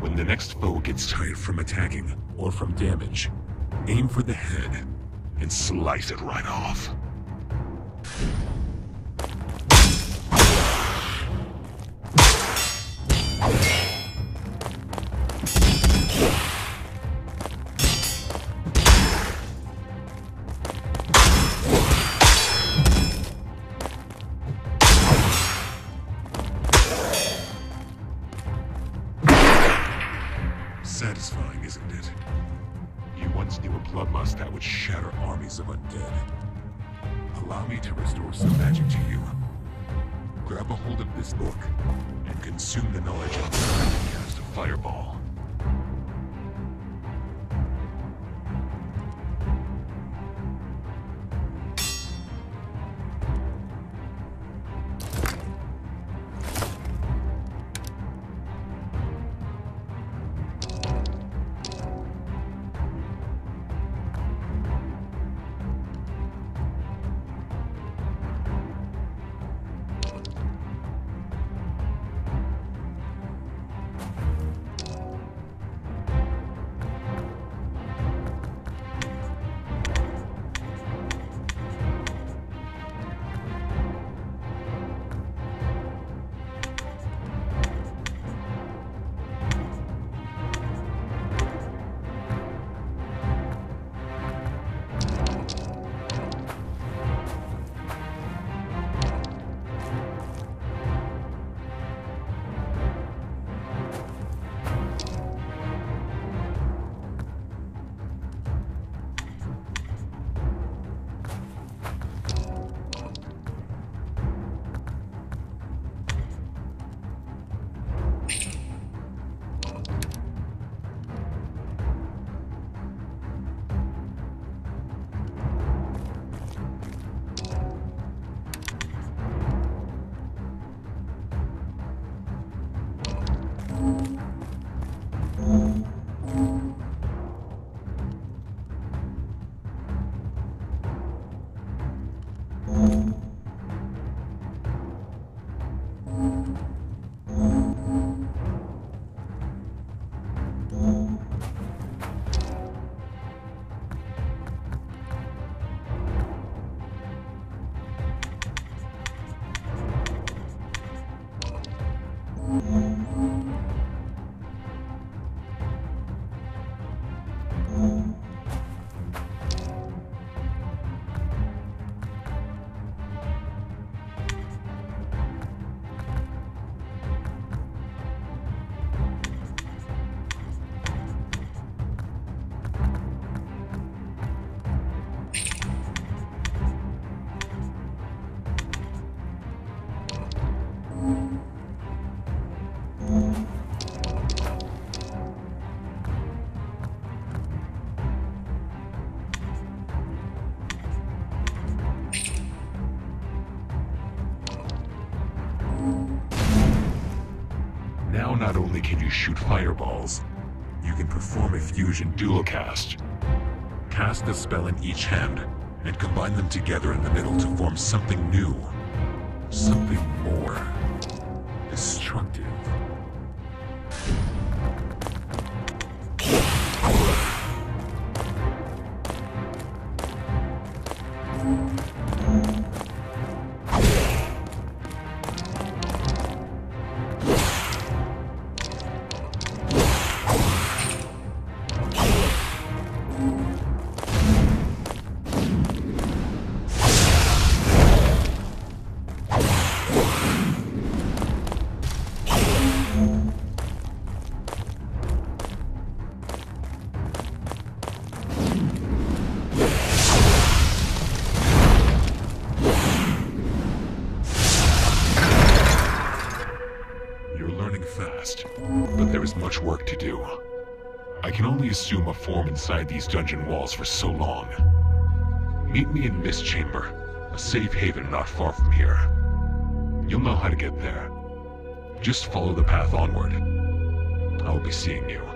When the next foe gets tired from attacking, or from damage, aim for the head, and slice it right off. Grab a hold of this book, and consume the knowledge and cast a fireball. Now not only can you shoot fireballs, you can perform a fusion dual cast. Cast a spell in each hand, and combine them together in the middle to form something new. Something a form inside these dungeon walls for so long. Meet me in Mist Chamber, a safe haven not far from here. You'll know how to get there. Just follow the path onward. I'll be seeing you.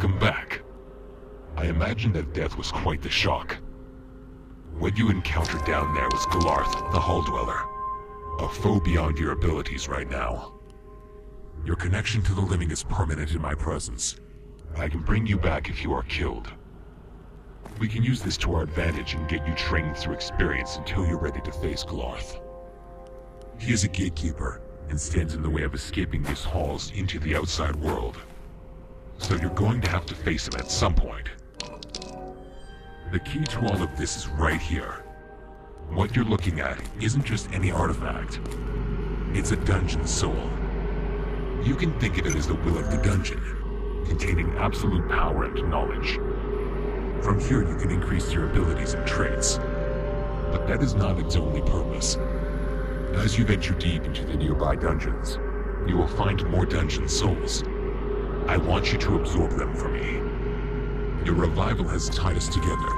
Welcome back. I imagine that death was quite the shock. What you encountered down there was Galarth, the Hall Dweller. A foe beyond your abilities right now. Your connection to the living is permanent in my presence. I can bring you back if you are killed. We can use this to our advantage and get you trained through experience until you're ready to face Galarth. He is a gatekeeper, and stands in the way of escaping these halls into the outside world. So you're going to have to face him at some point. The key to all of this is right here. What you're looking at isn't just any artifact. It's a dungeon soul. You can think of it as the will of the dungeon, containing absolute power and knowledge. From here you can increase your abilities and traits. But that is not its only purpose. As you venture deep into the nearby dungeons, you will find more dungeon souls. I want you to absorb them for me. Your revival has tied us together,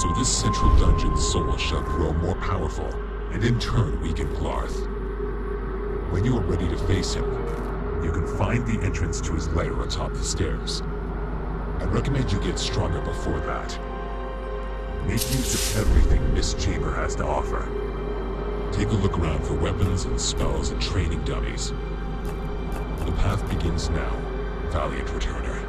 so this central dungeon soul shall grow more powerful, and in turn weaken Glarth. When you are ready to face him, you can find the entrance to his lair atop the stairs. I recommend you get stronger before that. Make use of everything this Mistchamber has to offer. Take a look around for weapons and spells and training dummies. The path begins now, Valiant Returner.